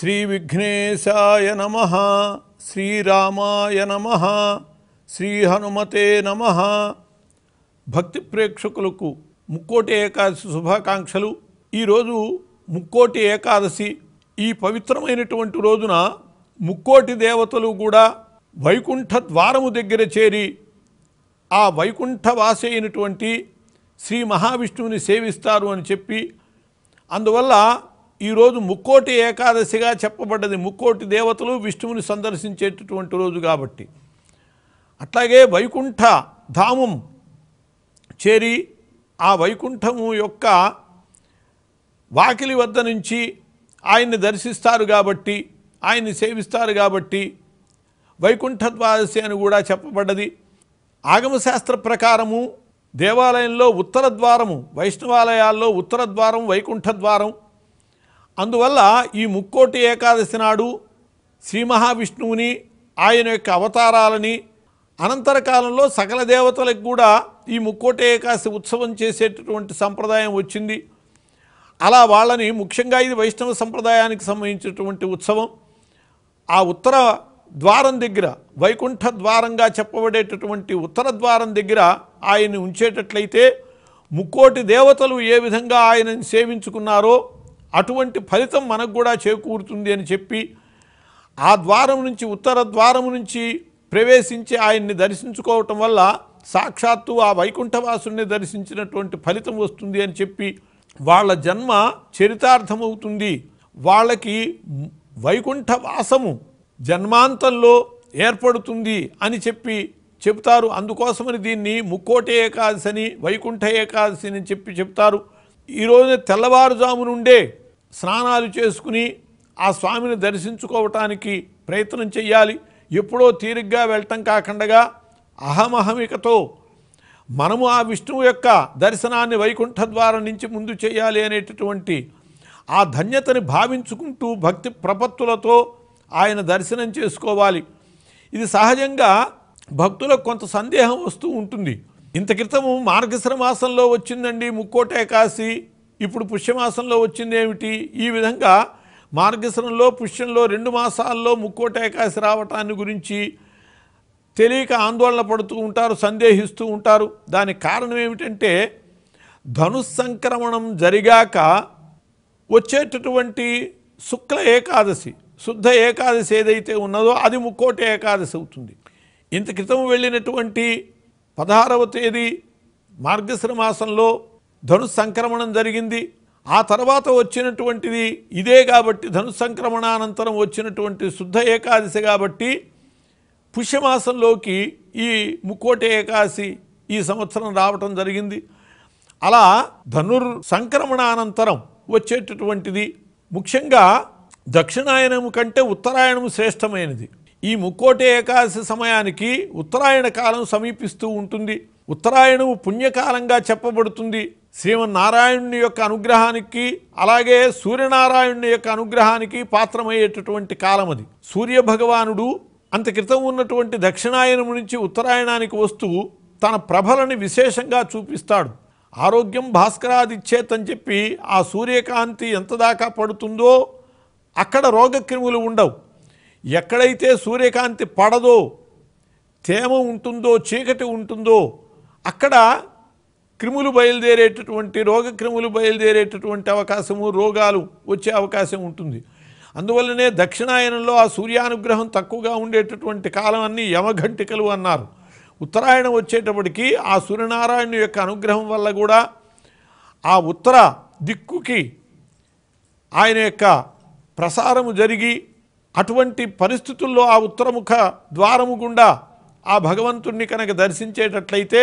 శ్రీ విఘ్నేశాయ నమ శ్రీరామాయ నమ శ్రీ హనుమతే నమ. భక్తి ప్రేక్షకులకు ముక్కోటి ఏకాదశి శుభాకాంక్షలు. ఈరోజు ముక్కోటి ఏకాదశి. ఈ పవిత్రమైనటువంటి రోజున ముక్కోటి దేవతలు కూడా వైకుంఠ ద్వారము దగ్గర చేరి ఆ వైకుంఠవాసి అయినటువంటి శ్రీ మహావిష్ణువుని సేవిస్తారు అని చెప్పి అందువల్ల ఈరోజు ముక్కోటి ఏకాదశిగా చెప్పబడ్డది. ముక్కోటి దేవతలు విష్ణువుని సందర్శించేటటువంటి రోజు కాబట్టి. అట్లాగే వైకుంఠ ధామం చేరి ఆ వైకుంఠము యొక్క వాకిలి వద్ద నుంచి ఆయన్ని దర్శిస్తారు కాబట్టి ఆయన్ని సేవిస్తారు కాబట్టి వైకుంఠ ద్వాదశి అని కూడా చెప్పబడ్డది. ఆగమశాస్త్ర ప్రకారము దేవాలయంలో ఉత్తర ద్వారము వైష్ణవాలయాల్లో ఉత్తర ద్వారం వైకుంఠ ద్వారం అందువల్ల ఈ ముక్కోటి ఏకాదశి నాడు శ్రీ మహావిష్ణువుని ఆయన యొక్క అవతారాలని అనంతర కాలంలో సకల దేవతలకు కూడా ఈ ముక్కోటి ఏకాదశి ఉత్సవం చేసేటటువంటి సంప్రదాయం వచ్చింది. అలా వాళ్ళని ముఖ్యంగా ఇది వైష్ణవ సంప్రదాయానికి సంబంధించినటువంటి ఉత్సవం. ఆ ఉత్తర ద్వారం దగ్గర వైకుంఠ ద్వారంగా చెప్పబడేటటువంటి ఉత్తర ద్వారం దగ్గర ఆయన్ని ఉంచేటట్లయితే ముక్కోటి దేవతలు ఏ విధంగా ఆయనని సేవించుకున్నారో అటువంటి ఫలితం మనకు కూడా చేకూరుతుంది అని చెప్పి ఆ ద్వారం నుంచి ఉత్తర ద్వారం నుంచి ప్రవేశించి ఆయన్ని దర్శించుకోవటం వల్ల సాక్షాత్తు ఆ వైకుంఠవాసుని దర్శించినటువంటి ఫలితం వస్తుంది అని చెప్పి వాళ్ళ జన్మ చరితార్థమవుతుంది. వాళ్ళకి వైకుంఠ వాసము జన్మాంతంలో ఏర్పడుతుంది అని చెప్పి చెప్తారు అందుకోసమని దీన్ని ముక్కోటి ఏకాదశి అని వైకుంఠ ఏకాదశి అని చెప్పి చెప్తారు ఈరోజు తెల్లవారుజాము నుండే స్నానాలు చేసుకుని ఆ స్వామిని దర్శించుకోవటానికి ప్రయత్నం చేయాలి ఎప్పుడో తీరిగ్గా వెళ్ళటం కాకుండా అహమహమికతో మనము ఆ విష్ణువు యొక్క దర్శనాన్ని వైకుంఠ ద్వారం నుంచి ముందు చేయాలి అనేటటువంటి ఆ ధన్యతని భావించుకుంటూ భక్తి ప్రపత్తులతో ఆయన దర్శనం చేసుకోవాలి. ఇది సహజంగా భక్తులకు కొంత సందేహం వస్తూ ఉంటుంది. ఇంత క్రితము మార్గశిర మాసంలో వచ్చిందండి ముక్కోట ఏకాశి. ఇప్పుడు పుష్యమాసంలో వచ్చింది ఏమిటి? ఈ విధంగా మార్గశిరంలో పుష్యంలో రెండు మాసాల్లో ముక్కోట ఏకాశి రావటాన్ని గురించి తెలియక ఆందోళన పడుతూ ఉంటారు సందేహిస్తూ ఉంటారు. దానికి కారణం ఏమిటంటే ధనుస్సంక్రమణం జరిగాక వచ్చేటటువంటి శుక్ల ఏకాదశి శుద్ధ ఏకాదశి ఏదైతే ఉన్నదో అది ముక్కోటి ఏకాదశి అవుతుంది. ఇంత క్రితం వెళ్ళినటువంటి పదహారవ తేదీ మార్గశ్ర మాసంలో ధను సంక్రమణం జరిగింది. ఆ తర్వాత వచ్చినటువంటిది ఇదే కాబట్టి ధను సంక్రమణానంతరం వచ్చినటువంటి శుద్ధ ఏకాదశి కాబట్టి పుష్యమాసంలోకి ఈ ముక్కోటి ఏకాదశి ఈ సంవత్సరం రావటం జరిగింది. అలా ధనుర్ సంక్రమణానంతరం వచ్చేటటువంటిది ముఖ్యంగా దక్షిణాయనము కంటే ఉత్తరాయణము శ్రేష్టమైనది. ఈ ముక్కోటి ఏకాదశి సమయానికి ఉత్తరాయణ కాలం సమీపిస్తూ ఉంటుంది. ఉత్తరాయణము పుణ్యకాలంగా చెప్పబడుతుంది. శ్రీమన్నారాయణుని యొక్క అనుగ్రహానికి అలాగే సూర్యనారాయణుని యొక్క అనుగ్రహానికి పాత్రమయ్యేటటువంటి కాలం అది. సూర్యభగవానుడు అంత క్రితం ఉన్నటువంటి దక్షిణాయనము నుంచి ఉత్తరాయణానికి వస్తూ తన ప్రభలని విశేషంగా చూపిస్తాడు. ఆరోగ్యం భాస్కరాదిచ్చేతని చెప్పి ఆ సూర్యకాంతి ఎంత దాకా పడుతుందో అక్కడ రోగక్రిములు ఉండవు. ఎక్కడైతే సూర్యకాంతి పడదో తేమ ఉంటుందో చీకటి ఉంటుందో అక్కడ క్రిములు బయలుదేరేటటువంటి రోగక్రిములు బయలుదేరేటటువంటి అవకాశము రోగాలు వచ్చే అవకాశం ఉంటుంది. అందువల్లనే దక్షిణాయనంలో ఆ సూర్యానుగ్రహం తక్కువగా ఉండేటటువంటి కాలం అన్ని యమఘంటికలు అన్నారు. ఉత్తరాయణం వచ్చేటప్పటికి ఆ సూర్యనారాయణ యొక్క అనుగ్రహం వల్ల కూడా ఆ ఉత్తర దిక్కుకి ఆయన యొక్క ప్రసారము జరిగి అటువంటి పరిస్థితుల్లో ఆ ఉత్తరముఖ ద్వారము గుండా ఆ భగవంతుణ్ణి కనుక దర్శించేటట్లయితే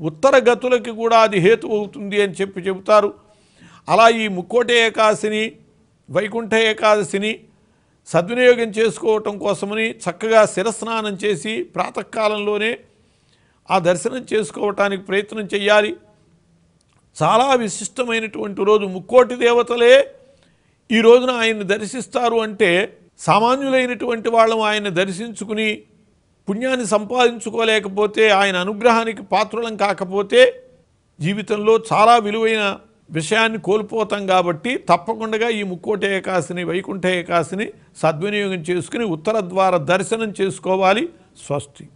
ఉత్తర గతులకి కూడా అది హేతు అవుతుంది అని చెప్పి చెబుతారు. అలా ఈ ముక్కోటి ఏకాదశిని వైకుంఠ ఏకాదశిని సద్వినియోగం చేసుకోవటం కోసమని చక్కగా శిరస్నానం చేసి ప్రాతకాలంలోనే ఆ దర్శనం చేసుకోవటానికి ప్రయత్నం చేయాలి చాలా విశిష్టమైనటువంటి రోజు ముక్కోటి దేవతలే ఈ రోజున ఆయన్ని దర్శిస్తారు అంటే సామాన్యులైనటువంటి వాళ్ళం ఆయన దర్శించుకుని పుణ్యాన్ని సంపాదించుకోలేకపోతే ఆయన అనుగ్రహానికి పాత్రులం కాకపోతే జీవితంలో చాలా విలువైన విషయాన్ని కోల్పోతాం కాబట్టి తప్పకుండా ఈ ముక్కోట ఏకాశిని వైకుంఠ ఏకాశిని సద్వినియోగం చేసుకుని ఉత్తర ద్వార దర్శనం చేసుకోవాలి. స్వస్తి.